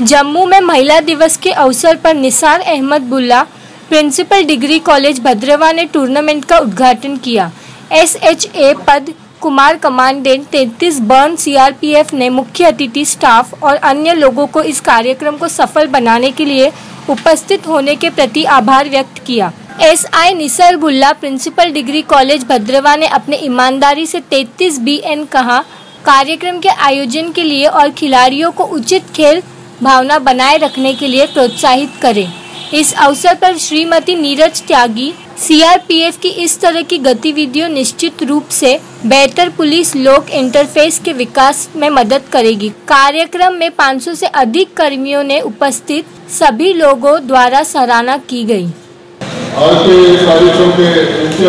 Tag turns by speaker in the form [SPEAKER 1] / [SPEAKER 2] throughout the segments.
[SPEAKER 1] जम्मू में महिला दिवस के अवसर पर Nisar Ahmed Bulla, principal degree college Bhadrawah ने टूर्नामेंट का उद्घाटन किया। एस एच ए पद कुमार कमांडेंट 33 बर्न सीआरपीएफ ने मुख्य अतिथि, स्टाफ और अन्य लोगों को इस कार्यक्रम को सफल बनाने के लिए उपस्थित होने के प्रति आभार व्यक्त किया। S I Nisar principal degree college Bhadrawah ने अपने ईमानदारी से 33 बी एन कहा, कार्यक्रम के आयोजन के लिए और खिलाड़ियों को उचित खेल भावना बनाए रखने के लिए प्रोत्साहित करें। इस अवसर पर श्रीमती नीरज त्यागी सीआरपीएफ की इस तरह की गतिविधियों निश्चित रूप से बेहतर पुलिस लोक इंटरफेस के विकास में मदद करेगी। कार्यक्रम में 500 से अधिक कर्मियों ने उपस्थित सभी लोगों द्वारा सराहना की गई।
[SPEAKER 2] आज के कार्यक्रम के अतिथि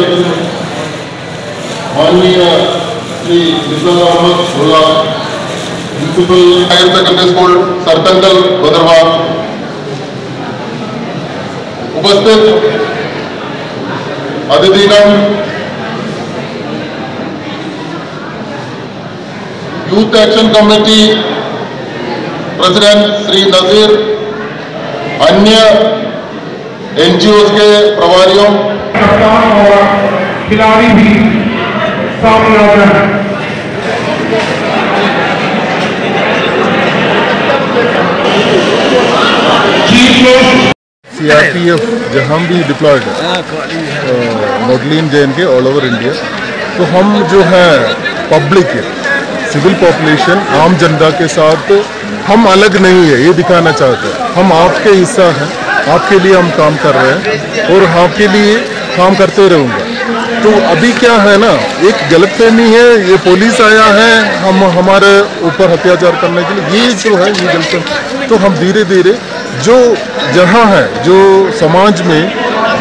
[SPEAKER 2] माननीय श्री अहमद भोला, प्रिंसिपल स्कूल भद्रवा उपस्थित youth action committee president Shri Nazir अन्य एनजीओ के प्रभारियों
[SPEAKER 3] खिलाड़ी भी सामने आ जाए गेस्ट
[SPEAKER 2] सीआरपीएफ जहाँ भी डिप्लॉयड है मोडलिन J and K all over India तो हम जो है पब्लिक है सिविल पॉपुलेशन आम जनता के साथ हम अलग नहीं है ये दिखाना चाहते हैं। हम आपके हिस्सा हैं आपके लिए हम काम कर रहे हैं और आपके लिए काम करते रहूँगा। तो अभी क्या है ना एक गलत गलतफहमी है ये पुलिस आया है हम हमारे ऊपर अत्याचार करने के लिए ये जो है ये गलतफहमी। तो हम धीरे धीरे जो जगह है, जो समाज में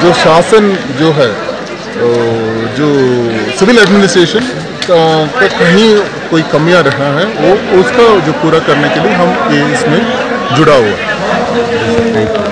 [SPEAKER 2] जो शासन जो है जो सिविल एडमिनिस्ट्रेशन का कहीं कोई कमियाँ रहा है, वो उसका जो पूरा करने के लिए हम इसमें जुड़ा हुआ है।